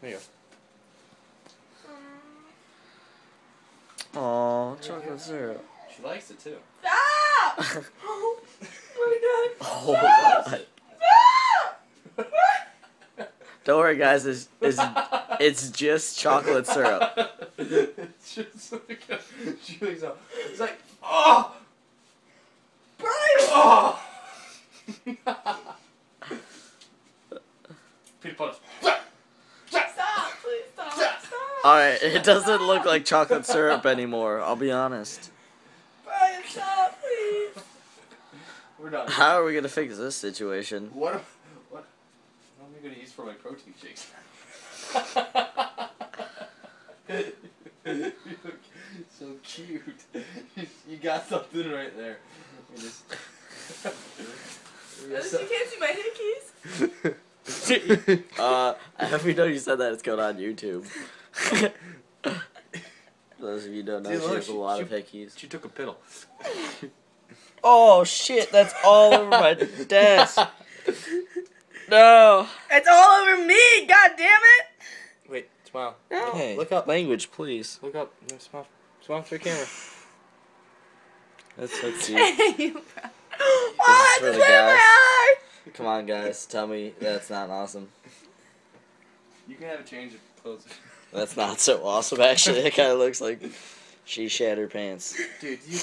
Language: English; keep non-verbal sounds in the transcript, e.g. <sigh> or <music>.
There you go. Aw, chocolate syrup. She likes it too. Stop! <laughs> oh my oh, god. Oh, Stop! God. Don't worry, guys. It's, it's, it's just chocolate syrup. it's <laughs> just like a, she looks up. It's like, oh, Brian! oh. <laughs> Peter Pan. Stop! Please stop! Stop! Alright, it doesn't look like chocolate syrup anymore, I'll be honest. Brian, stop, please! We're done. How are we gonna fix this situation? What? am- What? What am I gonna use for my protein shakes? <laughs> So cute. You got something right there. Just- Let me Unless just- you can't see my hickeys. <laughs> <laughs> uh, every know you said that, it's going on YouTube. <laughs> Those of you don't know, Dude, she look, has a she- lot she- of hickeys. She took a piddle. <laughs> Oh shit, that's all over my <laughs> desk. No. It's all over me, god damn it! Wait, smile. No. Hey, Look up. Language, please. Look up. No, smile. Smile for the camera. That's so cute. Hey, bro. Oh, for I just the went in my guys. eye! Come on, guys, tell me that's not awesome. You can have a change of clothes. That's not so awesome, actually. It kind of looks like she shat her pants. Dude, you